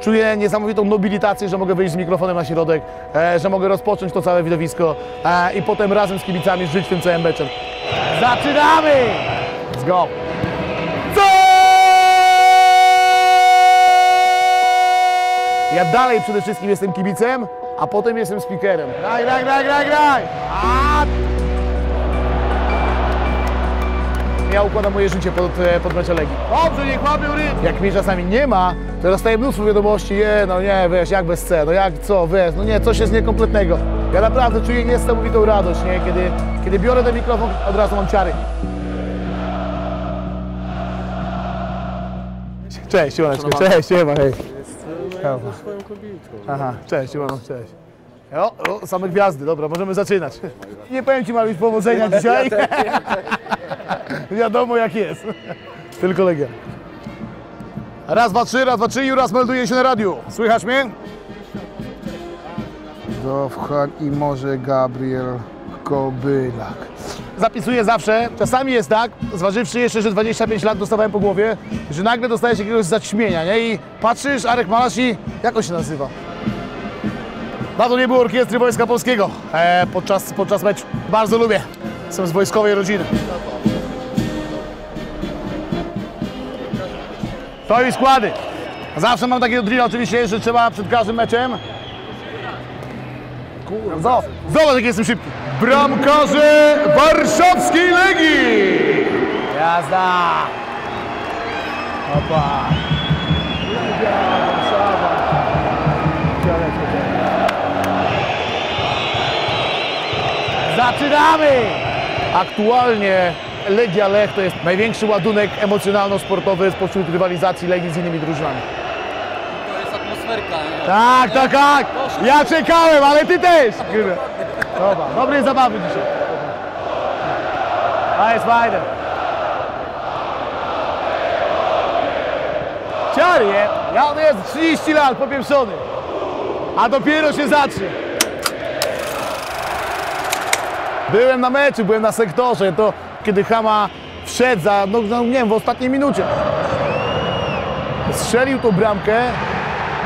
Czuję niesamowitą nobilitację, że mogę wyjść z mikrofonem na środek, e, że mogę rozpocząć to całe widowisko e, i potem razem z kibicami żyć tym całym meczem. Zaczynamy! Let's go! Ja dalej przede wszystkim jestem kibicem, a potem jestem speakerem. Graj, graj, graj, graj, graj! A! Ja układam moje życie pod, e, pod mecze Legii. Dobrze, niech łapią ryb! Jak mnie czasami nie ma, to dostaję mnóstwo wiadomości, je, no nie, wiesz, jak bez C, no jak co, wiesz, no nie, coś jest niekompletnego. Ja naprawdę czuję niesamowitą radość, nie, kiedy, kiedy biorę ten mikrofon, od razu mam ciary. Cześć, Siemaneczko, cześć, siema, hej. Siema. Aha, cześć, siemano, cześć. O, o, same gwiazdy, dobra, możemy zaczynać. Nie powiem Ci, Mariusz, powodzenia dzisiaj. Wiadomo jak jest. Tylko Legia. Raz, dwa, trzy, raz, dwa, trzy, Juras melduje się na radiu. Słychać mnie? Dowchan i może Gabriel Kobylak. Zapisuję zawsze. Czasami jest tak, zważywszy jeszcze, że 25 lat dostawałem po głowie, że nagle dostajesz jakiegoś zaćmienia, nie? I patrzysz, Arek Malasz i jak on się nazywa? Dawno nie było orkiestry Wojska Polskiego e, podczas, podczas meczu. Bardzo lubię. Jestem z wojskowej rodziny. To i składy. Zawsze mam takiego drilla oczywiście, że trzeba przed każdym meczem Kurwa, zobacz, zobacz jak jestem szybki. Bramkarze warszawskiej Legii! Jazda! Opa! Zaczynamy! Aktualnie Legia Lech to jest największy ładunek emocjonalno-sportowy spośród rywalizacji Legii z innymi drużynami. To jest atmosferka. nie? Tak, tak, tak. Ja czekałem, ale ty też. Dobra, dobrej zabawy dzisiaj. A jest fajne. Ciary, nie? Ja on jest 30 lat popieprzony. A dopiero się zacznie. Byłem na meczu, byłem na sektorze, to kiedy Hama wszedł za, no, no nie wiem, w ostatniej minucie. Strzelił tą bramkę,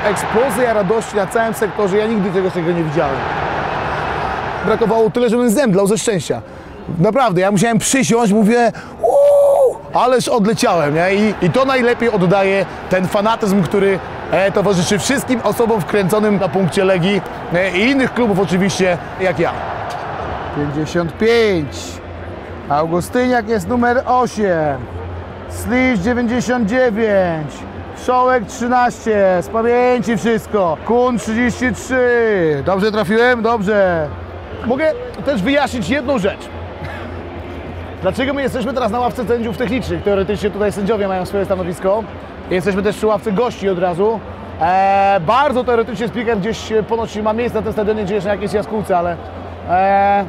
eksplozja radości na całym sektorze. Ja nigdy czegoś takiego nie widziałem. Brakowało tyle, żebym zemdlał ze szczęścia. Naprawdę, ja musiałem przysiąść, mówię uuu, ależ odleciałem, nie? I, I to najlepiej oddaje ten fanatyzm, który e, towarzyszy wszystkim osobom wkręconym na punkcie Legii e, i innych klubów oczywiście, jak ja. 55. Augustyniak jest numer 8. Slisz 99. Szołek 13. Z pamięci wszystko. Kun 33. Dobrze trafiłem? Dobrze. Mogę też wyjaśnić jedną rzecz. Dlaczego my jesteśmy teraz na ławce sędziów technicznych? Teoretycznie tutaj sędziowie mają swoje stanowisko. Jesteśmy też przy ławce gości od razu. E, bardzo teoretycznie speaker gdzieś ponoć ma miejsce na tym stadionie, gdzie jest na jakiejś jaskółce, ale e,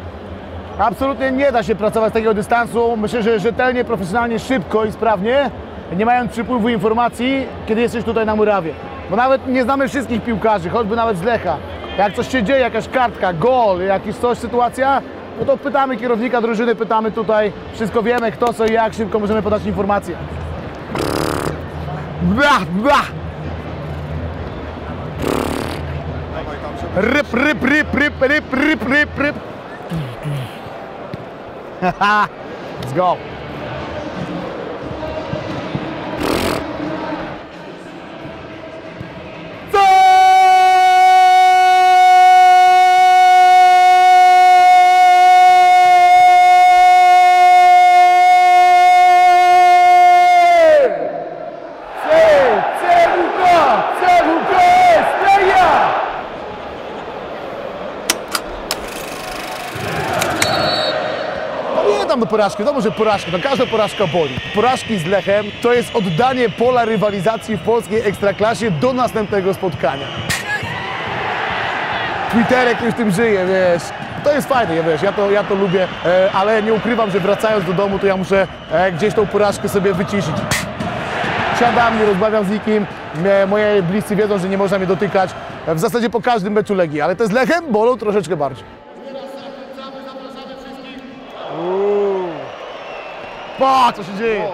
absolutnie nie da się pracować z takiego dystansu. Myślę, że rzetelnie, profesjonalnie, szybko i sprawnie, nie mając przypływu informacji, kiedy jesteś tutaj na murawie. Bo nawet nie znamy wszystkich piłkarzy, choćby nawet z Lecha. Jak coś się dzieje, jakaś kartka, gol, jakiś coś, sytuacja, no to pytamy kierownika drużyny, pytamy tutaj, wszystko wiemy, kto, co i jak, szybko możemy podać informacje. Blah, blah. Ryb, ryb, ryb, ryb. Let's go. Tam do porażki, no może porażki, no każda porażka boli. Porażki z Lechem to jest oddanie pola rywalizacji w polskiej ekstraklasie do następnego spotkania. Twitterek już tym żyje, wiesz. To jest fajne, wiesz, ja to, ja to lubię, e, ale nie ukrywam, że wracając do domu, to ja muszę e, gdzieś tą porażkę sobie wyciszyć. Siadam, nie rozmawiam z nikim, e, moje bliscy wiedzą, że nie można mnie dotykać. W zasadzie po każdym meczu Legii, ale te z Lechem bolą troszeczkę bardziej. Pa, co się dzieje?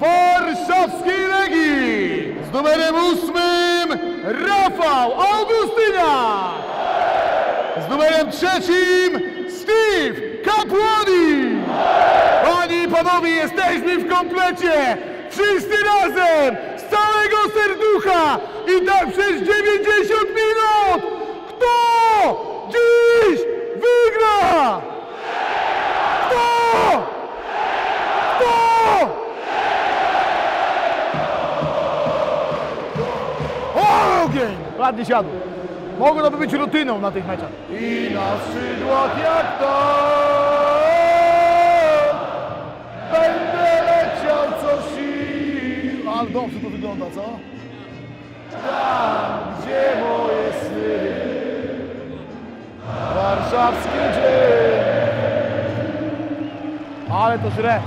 Warszawskiej Legii z numerem ósmym Rafał Augustyna z numerem trzecim Capuani. Panie i panowie, jesteśmy w komplecie. Wszyscy razem, z całego serducha i tak przez 90 minut. Kto dziś wygra? Kto? Kto? Ogień! Ładnie siadł. Mogło to być rutyną na tych meczach. I na skrzydłach jak to Ale dobrze to wygląda, co? Tam, gdzie moje sny Warszawski dzień Ale to źle.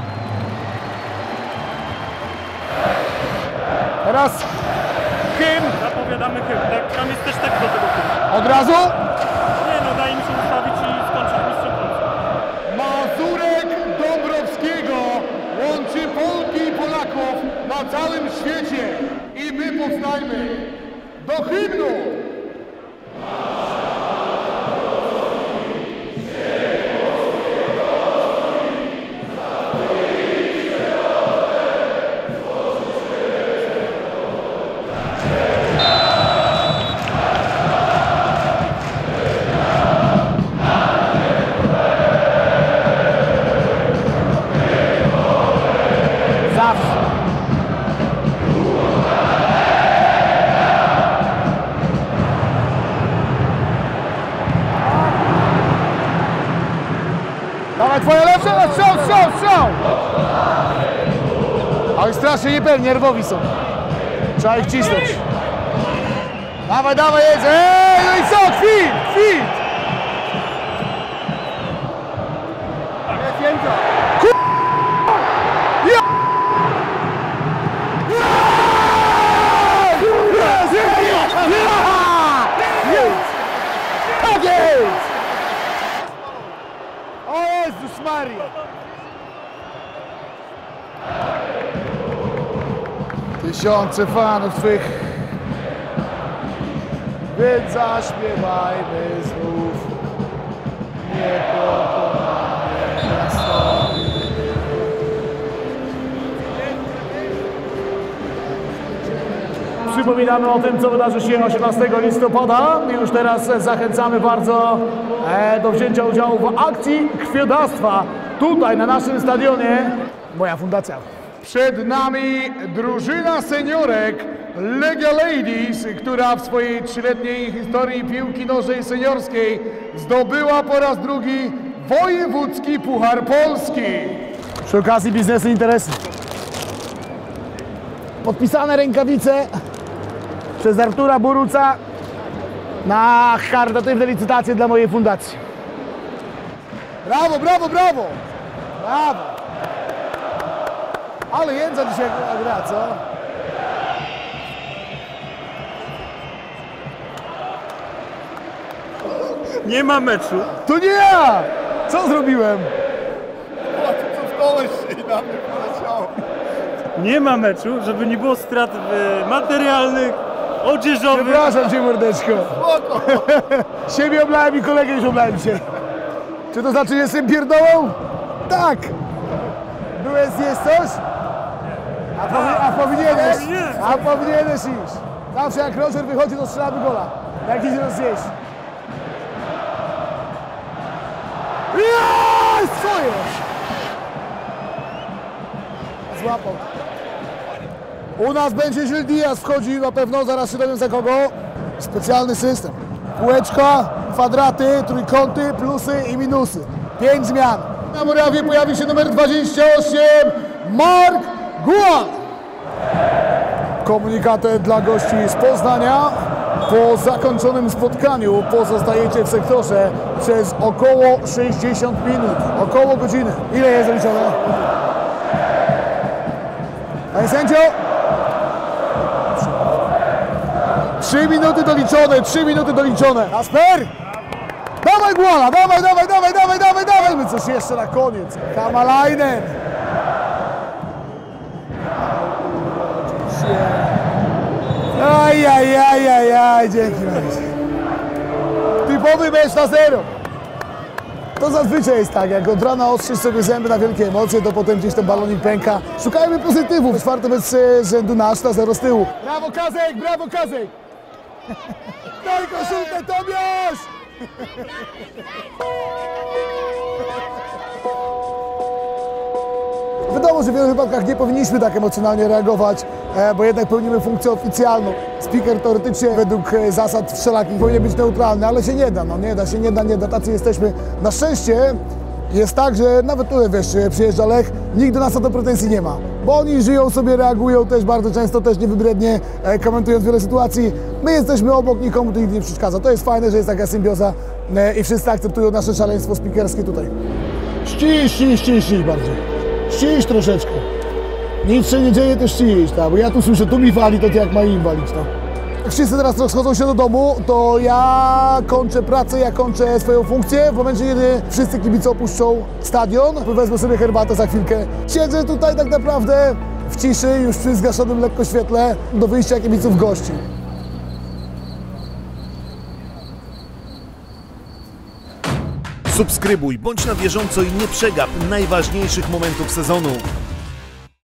Teraz hymn Zapowiadamy chyba, tak? Tam jest też tak do tego hymnu. od razu Nie no, daj mi się ustawić i skończyć mistrzem Polski. Mazurek Dąbrowskiego łączy Polki i Polaków na całym świecie i my powstajmy do hymnu! Strzał! Ale strasznie niepewni, nerwowi są. Trzeba ich cisnąć. Dawaj, dawaj, jedź! Ej, no i co? Kwit, kwit! Ja! Jest! Tysiące fanów Twych, więc zaśpiewajmy znów niepokonane miasto. Przypominamy o tym, co wydarzy się 18 listopada. Już teraz zachęcamy bardzo e, do wzięcia udziału w akcji krwiodawstwa tutaj na naszym stadionie. Moja fundacja. Przed nami drużyna seniorek Legia Ladies, która w swojej trzyletniej historii piłki nożnej seniorskiej zdobyła po raz drugi wojewódzki Puchar Polski. Przy okazji biznesu i interesy. Podpisane rękawice przez Artura Buruca na charytatywne licytacje dla mojej fundacji. Brawo, brawo, brawo! Brawo! Ale Jędza dzisiaj gra, co? Nie ma meczu. To nie ja! Co zrobiłem? Nie ma meczu, żeby nie było strat e, materialnych, odzieżowych. Przepraszam cię, mordeczko. Siebie oblałem i kolegę już oblałem dzisiaj. Czy to znaczy, że jestem pierdołą? Tak. Byłeś zjeść coś? A, powi- a powinieneś. Nie. A powinieneś iść. Zawsze jak Roger wychodzi, to strzelamy gola. Jak idzie to zjeść. Jest! Co jest? Złapał. U nas będzie Gil Diaz wchodził na pewno, zaraz się dowiem za kogo. Specjalny system. Kółeczka, kwadraty, trójkąty, plusy i minusy. Pięć zmian. Na murawie pojawi się numer 28, Mark Guan. Komunikaty dla gości z Poznania. Po zakończonym spotkaniu pozostajecie w sektorze przez około 60 minut, około godziny. Ile jest zaliczone? Panie sędzio? Trzy minuty doliczone, trzy minuty doliczone. Kasper! Dawaj Guala, dawaj, dawaj, dawaj, dawaj, dawaj, dawaj! My coś jeszcze na koniec. Kamalainen! Urodził się Ajajajajaj, dzięki Maryś. Typowy mecz na zero. To zazwyczaj jest tak, jak od rana ostrzysz sobie zęby na wielkie emocje, to potem gdzieś ten balonik pęka. Szukajmy pozytywów. Czwarty mecz z rzędu nasz, na zero z tyłu. Brawo Kazek, brawo Kazek! Daj koszulkę, Tobiasz! Wiadomo, że w wielu wypadkach nie powinniśmy tak emocjonalnie reagować, e, bo jednak pełnimy funkcję oficjalną. Speaker teoretycznie według e, zasad wszelakich powinien być neutralny, ale się nie da, no nie da się, nie da, nie da, tacy jesteśmy. Na szczęście jest tak, że nawet tutaj wiesz, e, przyjeżdża Lech, nikt do nas o to pretensji nie ma, bo oni żyją sobie, reagują też bardzo często, też niewybrednie, komentując wiele sytuacji. My jesteśmy obok, nikomu to nigdy nie przeszkadza. To jest fajne, że jest taka symbioza i wszyscy akceptują nasze szaleństwo speakerskie tutaj. Ścisz, ścisz, ścisz bardziej. Ścisz troszeczkę. Nic się nie dzieje, to ścisz, tak? Bo ja tu słyszę, tu mi wali, to ty jak ma im walić. Jak wszyscy teraz rozchodzą się do domu, to ja kończę pracę, ja kończę swoją funkcję. W momencie, kiedy wszyscy kibice opuszczą stadion, wezmę sobie herbatę za chwilkę. Siedzę tutaj tak naprawdę w ciszy, już przy zgaszonym lekko świetle, do wyjścia kibiców gości. Subskrybuj, bądź na bieżąco i nie przegap najważniejszych momentów sezonu.